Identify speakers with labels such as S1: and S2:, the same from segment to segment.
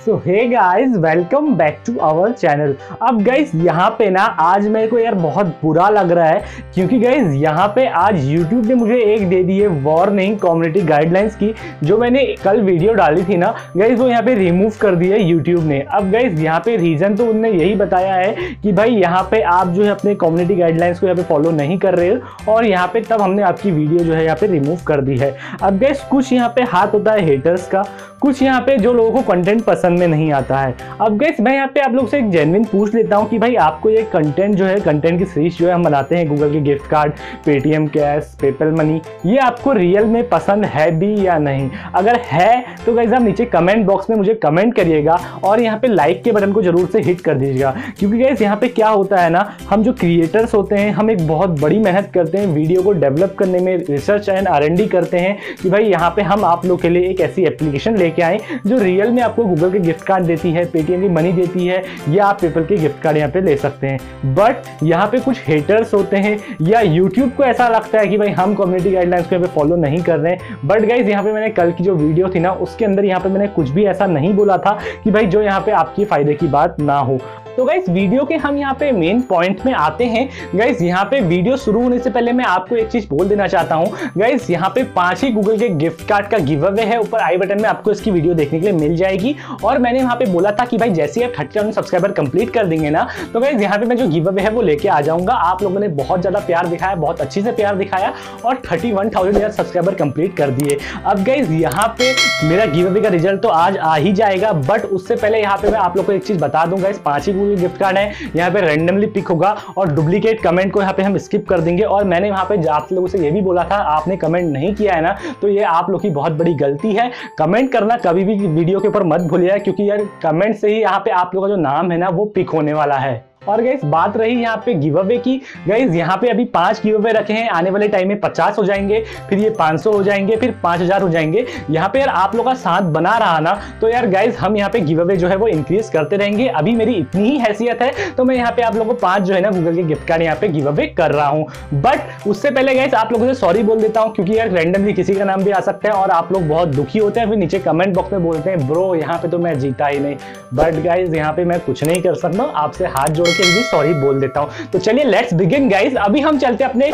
S1: So hey guys welcome back to our channel अब guys यहाँ पे ना आज मेरे को यार बहुत बुरा लग रहा है क्योंकि गाइस यहाँ पे आज YouTube ने मुझे एक दे दी है वार्निंग कम्युनिटी गाइडलाइंस की जो मैंने कल वीडियो डाली थी ना गाइस वो यहाँ पे रिमूव कर दी है यूट्यूब ने अब गाइस यहाँ पे रीजन तो उनने यही बताया है कि भाई यहाँ पे आप जो है अपने कम्युनिटी गाइडलाइंस को यहाँ पे फॉलो नहीं कर रहे हो और यहाँ पे तब हमने आपकी वीडियो जो है यहाँ पे रिमूव कर दी है अब गाइस कुछ यहाँ पे हाथ होता है हेटर्स का कुछ यहाँ पे जो लोगों को कंटेंट पसंद में नहीं आता है। अब गैस मैं यहाँ पे आप लोग से एक जेनविन पूछ लेता हूँ कि भाई आपको ये कंटेंट जो है कंटेंट की सीरीज़ जो है, हम बनाते हैं गूगल के gift card Paytm cash PayPal money ये आपको रियल में पसंद है भी या नहीं? अगर है तो गैस आप नीचे कमेंट बॉक्स में मुझे कमेंट करिएगा और यहाँ पे लाइक के बटन को ज़रूर से हिट कर दीजिएगा। क्योंकि गैस यहाँ पे क्या होता है ना, हम जो क्रिएटर्स होते हैं, हम एक बहुत बड़ी मेहनत करते हैं वीडियो को डेवलप करने में रिसर्च एंड आर करते हैं कि भाई यहाँ पे हम आप लोग के लिए एक ऐसी एप्लीकेशन लेके आए, जो रियल में आपको गूगल गिफ्ट कार्ड देती है पेटीएम की मनी देती है, या आप पेपल के गिफ्ट कार्ड यहाँ पे ले सकते हैं। बट यहाँ पे कुछ हेटर्स होते हैं, या यूट्यूब को ऐसा लगता है कि भाई हम कम्युनिटी गाइडलाइंस को यहाँ पे फॉलो नहीं कर रहे हैं। बट गाइज़ यहाँ पे मैंने कल की जो वीडियो थी ना, उसके अंदर यहाँ पे मैंने कुछ भी ऐसा नहीं बोला था कि भाई जो यहाँ पे आपकी फ़ायदे की बात ना हो। तो गाइज़ वीडियो के हम यहाँ पे मेन पॉइंट में आते हैं। गाइज़ यहाँ पे वीडियो शुरू होने से पहले मैं आपको एक चीज़ बोल देना चाहता हूँ। गाइज़ यहाँ पे पाँच ही गूगल के गिफ्ट कार्ड का गिव अवे है। ऊपर आई बटन में आपको इसकी वीडियो देखने के लिए मिल जाएगी। और मैंने वहाँ पे बोला था कि भाई, जैसे आप थर्टी सब्सक्राइबर कंप्लीट कर देंगे ना तो गाइज़ यहाँ पे मैं जो गिव अवे है वो लेके आ जाऊँगा। आप लोगों ने बहुत ज़्यादा प्यार दिखाया, बहुत अच्छे से प्यार दिखाया और थर्टी वन सब्सक्राइबर कंप्लीट कर दिए। अब गाइज़ यहाँ पे मेरा गिव अवे का रिज़ल्ट तो आज आ ही जाएगा बट उससे पहले यहाँ पे मैं आप लोग को एक चीज़ बता दूँगा इस पाँच ही गूगल गिफ्ट कार्ड है, यहाँ पे रैंडमली पिक होगा और डुप्लीकेट कमेंट को यहाँ पे हम स्किप कर देंगे और मैंने यहाँ पे आप लोगों से ये भी बोला था, आपने कमेंट नहीं किया है ना तो ये आप लोग की बहुत बड़ी गलती है। कमेंट करना कभी भी वीडियो के ऊपर मत भूलिएगा, क्योंकि यार कमेंट से ही यहाँ पे आप लोग का जो नाम है ना, वो पिक होने वाला है। और गैस बात रही यहाँ पे गिव अवे की। गैस यहाँ पे अभी पाँच गिव अवे रखे हैं। आने वाले टाइम में पचास हो जाएँगे, फिर ये पाँच सौ हो जाएँगे, फिर पाँच हज़ार हो जाएँगे। यहाँ पे यार आप लोग का साथ बना रहा ना तो यार गाइज़ हम यहाँ पे गिव अवे जो है वो इंक्रीज करते रहेंगे। अभी मेरी इतनी ही हैसियत है तो मैं यहाँ पे आप लोगों को पाँच जो है ना गूगल के गिफ्ट कार्ड यहाँ पे गिव अवे कर रहा हूँ। बट उससे पहले गैस आप लोगों से सॉरी बोल देता हूँ, क्योंकि यार रैंडमली किसी का नाम भी आ सकता है और आप लोग बहुत दुखी होते हैं, फिर नीचे कमेंट बॉक्स में बोलते हैं ब्रो यहाँ पे तो मैं जीता ही नहीं। बट गाइज़ यहाँ पे मैं कुछ नहीं कर सकता, आपसे हाथ जोड़ के भी सॉरी बोल देता हूँ। तो चलिए लेट्स बिगिन गाइस अभी हम चलते अपने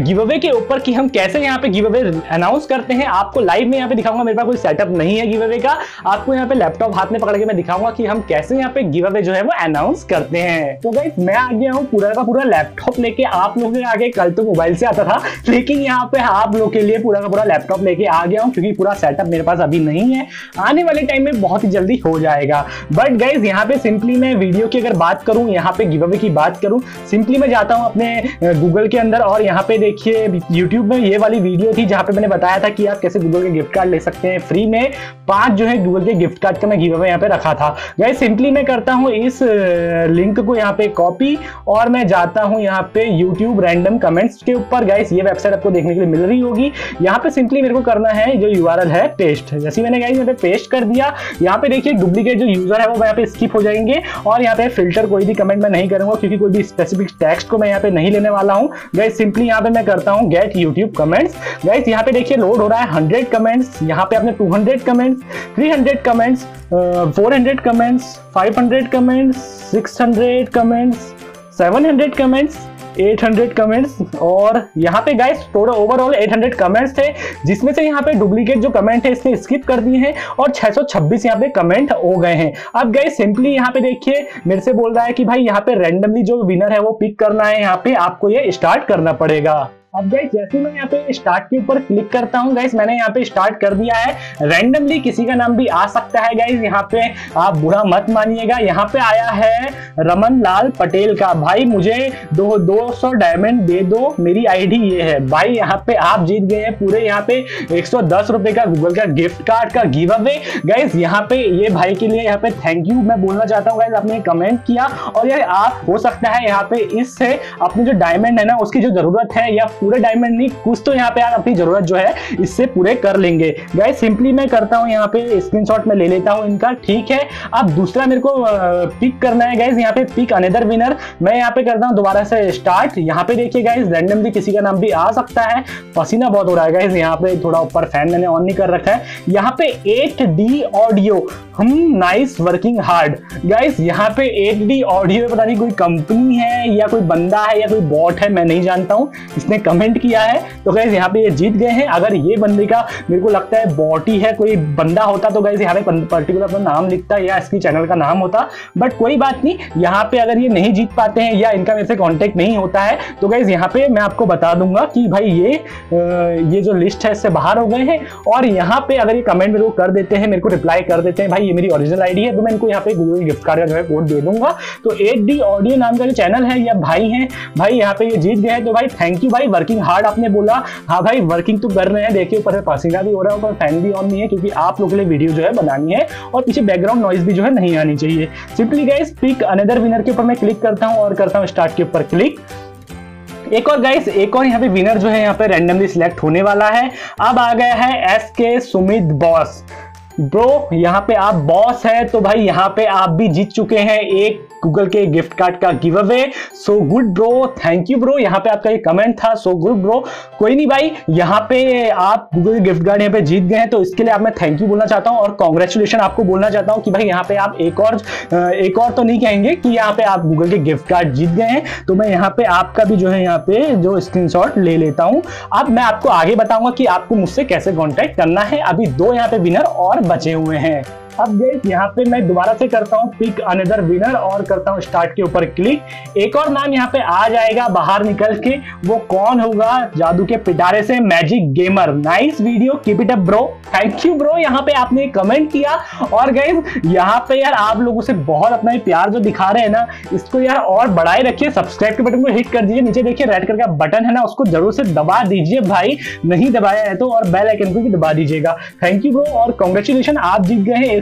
S1: गिव अवे के ऊपर कि हम कैसे यहाँ पे गिव अवे अनाउंस करते हैं। आपको लाइव में यहाँ पे दिखाऊँगा, मेरे पास कोई सेटअप नहीं है गिव अवे का। आपको यहाँ पे लैपटॉप हाथ में पकड़ के मैं दिखाऊँगा कि हम कैसे यहाँ पे गिव अवे जो है वो अनाउंस करते हैं। तो गाइस मैं आ गया हूँ पूरा का पूरा लैपटॉप लेके। आप लोगों के आगे कल तो मोबाइल से आता था, लेकिन यहाँ पे आप लोग के लिए पूरा का पूरा लैपटॉप लेके आ गया हूँ, क्योंकि पूरा सेटअप मेरे पास अभी नहीं है। आने वाले टाइम में बहुत ही जल्दी हो जाएगा। बट गाइज़ यहाँ पे सिंपली मैं वीडियो की अगर बात करूँ, यहाँ पे गिव अवे की बात करूँ सिंपली मैं जाता हूँ अपने गूगल के अंदर और यहाँ पे देखिए यूट्यूब में ये वाली वीडियो थी जहाँ पे मैंने बताया था कि आप कैसे गूगल के गिफ्ट कार्ड ले सकते हैं। फ्री में पाँच जो है गूगल के गिफ्ट कार्ड का मैं गिव अवे यहाँ पे रखा था। गए सिंपली मैं करता हूँ इस लिंक को यहाँ पे कॉपी और मैं जाता हूँ यहाँ पे यूट्यूब रैंडम कमेंट्स के ऊपर। गाइस ये वेबसाइट आपको देखने के लिए मिल रही होगी। यहाँ पे सिंपली मेरे को करना है, जो यू है पेस्ट जैसे मैंने गाइस यहाँ पे पेस्ट कर दिया, यहाँ पे देखिए डुप्लीकेट जो यूज़र है वो यहाँ पे स्किप हो जाएँगे और यहाँ पे फ़िल्टर कोई भी कमेंट मैं नहीं करूँगा क्योंकि कोई भी स्पेसिफिक टेक्स्ट को मैं यहाँ पे नहीं लेने वाला हूँ। गाइस सिंपली यहाँ पे मैं करता हूँ गेट यूट्यूब कमेंट्स गाइस यहाँ पे देखिए लोड हो रहा है हंड्रेड कमेंट्स यहाँ पे आपने two hundred comments three hundred comments four hundred comments five hundred comments six hundred comments seven hundred comments 800 comments और यहाँ पे गाइस टोटल ओवरऑल 800 कमेंट्स थे, जिसमें से यहाँ पे डुप्लीकेट जो कमेंट है, इसने स्किप कर दिए हैं और 626 यहाँ पे कमेंट हो गए हैं। अब गाइस सिंपली यहाँ पे देखिए, मेरे से बोल रहा है कि भाई यहाँ पे रेंडमली जो विनर है, वो पिक करना है, यहाँ पे आपको ये स्टार्ट करना पड़ेगा। अब गाइस जैसे मैं यहाँ पे स्टार्ट के ऊपर क्लिक करता हूँ गाइस मैंने यहाँ पे स्टार्ट कर दिया है। रैंडमली किसी का नाम भी आ सकता है गाइस यहाँ पे आप बुरा मत मानिएगा। यहाँ पे आया है रमन लाल पटेल का। भाई, मुझे दो दो सौ डायमंड दे दो। मेरी आईडी ये है। भाई, यहाँ पे आप जीत गए हैं पूरे। यहाँ पे एक सौ दस रुपए का गूगल का गिफ्ट कार्ड का गिव अवे गाइस यहाँ पे ये भाई के लिए यहाँ पे थैंक यू मैं बोलना चाहता हूँ गाइस आपने कमेंट किया। और यार आप हो सकता है यहाँ पे इससे अपनी जो डायमंड है ना, उसकी जो ज़रूरत है या पूरे डायमंड नहीं, कुछ तो यहाँ पे आप अपनी ज़रूरत जो है, इससे पूरे कर लेंगे। गाइस सिंपली मैं करता हूँ, यहाँ पे स्क्रीनशॉट में ले लेता हूँ इनका, ठीक है? अब दूसरा मेरे को पिक करना है गाइज़ यहाँ पे पिक अनदर विनर मैं यहाँ पे करता हूँ, दोबारा से स्टार्ट यहाँ पे देखिए गाइज़ रैंडमली किसी का नाम भी आ सकता है। पसीना बहुत हो रहा है गाइज़ यहाँ पे थोड़ा ऊपर फ़ैन मैंने ऑन नहीं कर रखा है। यहाँ पे एट डी ऑडियो हम नाइस वर्किंग हार्ड गाइस यहाँ पे एट डी ऑडियो पता नहीं कोई कंपनी है या कोई बंदा है या कोई बॉट है, मैं नहीं जानता हूँ। इसने कमेंट किया है। तो गाइज़ यहाँ पे ये जीत गए हैं। अगर ये बंदे का मेरे को लगता है बॉट ही, कोई बंदा होता तो गाइज़ यहाँ पे पर्टिकुलर अपना नाम लिखता या इसकी चैनल का नाम होता। बट कोई बात नहीं, यहाँ पे अगर ये नहीं जीत पाते हैं या इनका मेरे से कॉन्टेक्ट नहीं होता है तो गाइज़ यहाँ पे मैं आपको बता दूँगा कि भाई ये ये जो लिस्ट है, इससे बाहर हो गए हैं। और यहाँ पे अगर ये कमेंट मेरे को कर देते हैं, मेरे को रिप्लाई कर देते हैं, भाई ये मेरी ओरिजिनल आईडी है तो मैं इनको यहाँ पे गूगल गिफ्ट कार्ड का जो है कोड दे दूँगा। तो एट डी ऑडियो नाम का जो चैनल है, या भाई है। भाई यहाँ पे ये जीत गए हैं तो भाई थैंक यू भाई वर्किंग हार्ड आपने बोला। हाँ भाई वर्किंग तो कर रहे हैं, देखिए ऊपर पसीना भी हो रहा है, ऊपर फ़ैन भी ऑन नहीं है, क्योंकि आप लोग के लिए वीडियो जो है बनानी है और पीछे बैकग्राउंड नॉइज़ भी जो है नहीं आनी चाहिए। Simply guys pick another winner के ऊपर मैं क्लिक करता हूँ और करता हूँ स्टार्ट के ऊपर क्लिक एक और गाइस एक और यहाँ पे विनर जो है यहाँ पे रैंडमली सिलेक्ट होने वाला है। अब आ गया है एस के सुमित बॉस ब्रो यहाँ पे आप बॉस है तो भाई यहाँ पे आप भी जीत चुके हैं। एक गूगल के गिफ्ट कार्ड का giveaway so good bro thank you bro यहाँ पे आपका ये कमेंट था। सो गुड ब्रो कोई नहीं भाई, यहाँ पे आप गूगल के गिफ्ट कार्ड यहाँ पे जीत गए हैं तो इसके लिए आप मैं थैंक यू बोलना चाहता हूँ और कॉन्ग्रेचुलेशन आपको बोलना चाहता हूँ कि भाई यहाँ पे आप एक और एक और तो नहीं कहेंगे कि यहाँ पे आप गूगल के गिफ्ट कार्ड जीत गए हैं। तो मैं यहाँ पे आपका भी जो है यहाँ पे जो स्क्रीन ले लेता हूँ। अब मैं आपको आगे बताऊँगा कि आपको मुझसे कैसे कॉन्टेक्ट करना है। अभी दो यहाँ पे विनर और बचे हुए हैं। अब गैस यहाँ पे मैं दोबारा से करता हूँ पिक अनदर विनर और करता हूँ स्टार्ट के ऊपर क्लिक एक और नाम यहाँ पे आ जाएगा बाहर निकल के, वो कौन होगा? जादू के पिटारे से magic gamer nice video keep it up bro thank you bro यहाँ पे आपने कमेंट किया। और गैस यहाँ पे यार आप लोगों से बहुत अपना प्यार जो दिखा रहे हैं ना, इसको यार और बढ़ाए रखिए। सब्सक्राइब के बटन को हिट कर दीजिए। नीचे देखिए रेड कलर का बटन है ना, उसको ज़रूर से दबा दीजिए भाई। नहीं दबाया है तो और बेल आइकन को भी दबा दीजिएगा। थैंक यू ब्रो और कॉन्ग्रेचुलेशन आप जीत गए हैं।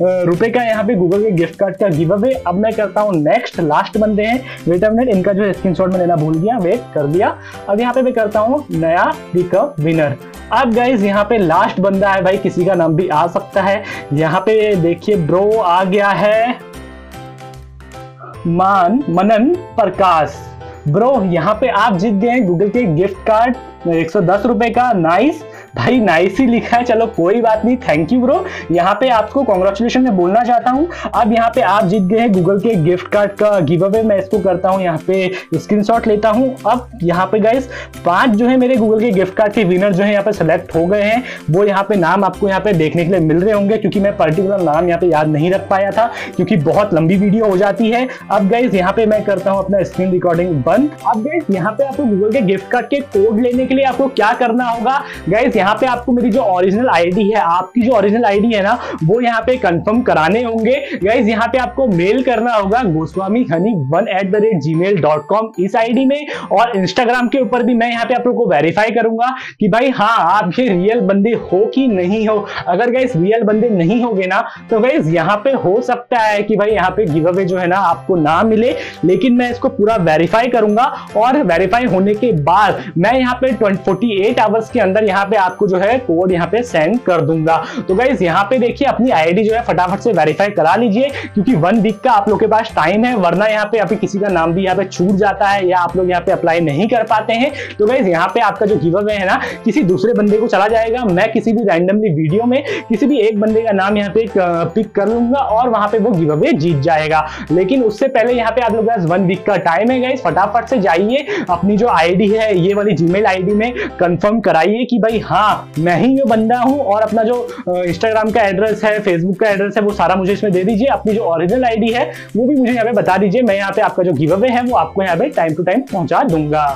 S1: रुपए का यहाँ पे गूगल के गिफ्ट कार्ड का गिव अवे अब मैं करता हूँ नेक्स्ट लास्ट बंदे हैं। वेट अ मिनट इनका जो स्क्रीनशॉट में लेना भूल गया वेट कर दिया। अब यहाँ पे मैं करता हूँ नया पिकअप विनर अब गाइज़ यहाँ पे लास्ट बंदा है भाई, किसी का नाम भी आ सकता है। यहाँ पे देखिए ब्रो आ गया है। मान, मनन प्रकाश। ब्रो यहाँ पे आप जीत गए हैं गूगल के गिफ्ट कार्ड एक सौ दस रुपए का नाइस भाई नाइस ही लिखा है चलो कोई बात नहीं थैंक यू ब्रो यहाँ पे आपको कॉन्ग्रेचुलेशन में बोलना चाहता हूँ अब यहाँ पे आप जीत गए हैं गूगल के गिफ्ट कार्ड का गिव अवे मैं इसको करता हूँ यहाँ पे स्क्रीनशॉट लेता हूँ अब यहाँ पे गाइस पाँच जो है मेरे गूगल के गिफ्ट कार्ड के विनर जो है यहाँ पे सेलेक्ट हो गए हैं वो यहाँ पे नाम आपको यहाँ पे देखने के लिए मिल रहे होंगे क्योंकि मैं पर्टिकुलर नाम यहाँ पे याद नहीं रख पाया था क्योंकि बहुत लंबी वीडियो हो जाती है अब गाइज़ यहाँ पे मैं करता हूँ अपना स्क्रीन रिकॉर्डिंग बंद अब गाइज़ यहाँ पे आपको गूगल के गिफ्ट कार्ड के कोड लेने के लिए आपको क्या करना होगा? गाइज़ यहाँ पे आपको मेरी जो ओरिजिनल आईडी है, आपकी जो ओरिजिनल आईडी है ना, वो यहाँ पे कंफर्म कराने होंगे। गाइज़ यहाँ पे आपको मेल करना होगा Goswami honey one at the rate Gmail dot com इस आईडी में। और इंस्टाग्राम के ऊपर भी मैं यहाँ पे आप लोग को वेरीफाई करूँगा कि भाई हाँ आप ये रियल बंदे हो कि नहीं हो? अगर गाइज़ रियल बंदे नहीं होगे ना तो गाइज़ यहाँ पे हो सकता है कि भाई, यहाँ पे गिव अवे जो है ना, आपको ना मिले। लेकिन मैं इसको पूरा वेरीफाई करूँगा और वेरीफाई होने के बाद मैं यहाँ पे फोर्टी एट आवर्स के अंदर यहाँ पे आपको जो है कोड यहाँ पे सेंड कर दूँगा। तो गाइज़ यहाँ पे देखिए अपनी आईडी जो है फटाफट से वेरीफाई करा लीजिए, क्योंकि वन वीक का आप लोग के पास टाइम है, वरना यहाँ पे अभी किसी का नाम भी यहाँ पे छूट जाता है या आप लोग यहाँ पे अप्लाई नहीं कर पाते हैं। तो गाइज़ यहाँ पे आपका जो गिव है ना, किसी दूसरे बंदे को चला जाएगा। मैं किसी भी रैंडमली वीडियो में किसी भी एक बंदे का नाम यहाँ पे पिक कर लूँगा और वहाँ पे वो गिव जीत जाएगा। लेकिन उससे पहले यहाँ पे आप लोग वन वीक का टाइम है गाइज़ फटाफट से जाइए, अपनी जो आईडी है, ये वाली जीमेल आईडी में कंफर्म कराइए कि भाई हाँ मैं ही ये बंदा हूँ और अपना जो इंस्टाग्राम का एड्रेस है फेसबुक का एड्रेस है, वो सारा मुझे इसमें दे दीजिए, अपनी जो ओरिजिनल आईडी है, वो भी मुझे यहाँ पे बता दीजिए, मैं यहाँ पे आपका जो गिव अवे है, वो आपको यहाँ पे टाइम टू टाइम पहुँचा दूँगा।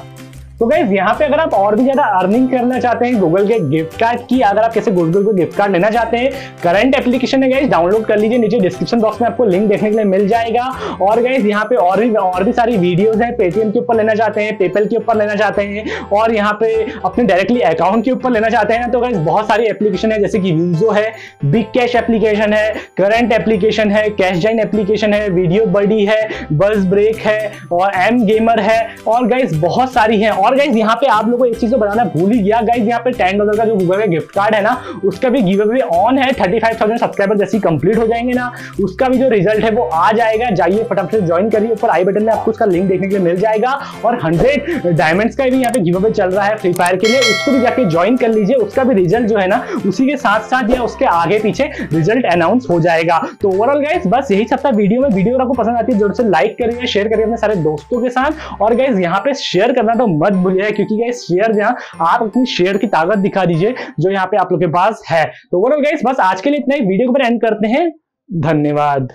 S1: तो गाइज़ यहाँ पे अगर आप और भी ज़्यादा अर्निंग करना चाहते हैं गूगल के गिफ्ट कार्ड की, अगर आप किसी गूगल को गिफ्ट कार्ड लेना चाहते हैं करंट एप्लीकेशन है गाइज़ डाउनलोड कर लीजिए, नीचे डिस्क्रिप्शन बॉक्स में आपको लिंक देखने के लिए मिल जाएगा। और गाइज़ यहाँ पे और भी और भी सारी वीडियोज़ है पेटीएम के ऊपर लेना चाहते हैं पेपल के ऊपर लेना चाहते हैं, और यहाँ पे अपने डायरेक्टली अकाउंट के ऊपर लेना चाहते हैं। तो गाइज़ बहुत सारी एप्लीकेशन है, जैसे कि वीजो है बिग कैश एप्लीकेशन है करंट एप्लीकेशन है कैश जाइन एप्लीकेशन है वीडियो बडी है बस ब्रेक है, और एम गेमर है, और गाइज़ बहुत सारी है। और और गाइज़ यहाँ पे आप लोग को एक चीज़ तो बताना भूल ही गया गाइज़ यहाँ पे टेन डॉलर का जो गूगल का गिफ्ट कार्ड है ना, उसका भी गिव अवे ऑन है थर्टी फाइव थाउज़ेंड सब्सक्राइबर जैसे कंप्लीट हो जाएँगे ना, उसका भी जो रिज़ल्ट है वो आ जाएगा, जाइए फटाफट से ज्वाइन करिए, ऊपर आई बटन में आपको उसका लिंक देखने के लिए मिल जाएगा, और हंड्रेड डायमंड्स का भी यहाँ पे गिव अवे चल रहा है फ्री फायर के लिए, उसको भी जाके ज्वाइन कर लीजिए, उसका भी रिज़ल्ट जो है ना, उसी के साथ साथ या उसके आगे पीछे रिज़ल्ट अनाउंस हो जाएगा। तो ओवरऑल गाइज़ बस यही सब था वीडियो में, वीडियो आपको पसंद आती है, ज़रूर से लाइक करिए शेयर करिए अपने सारे दोस्तों के साथ, और गाइज़ यहाँ पे शेयर करना तो मत भूलिए क्योंकि गाइस शेयर जहाँ आप अपनी शेयर की ताकत दिखा दीजिए, जो यहाँ पे आप लोग के पास है। तो बोलो गाइस बस आज के लिए इतना ही। वीडियो को एंड करते हैं। धन्यवाद।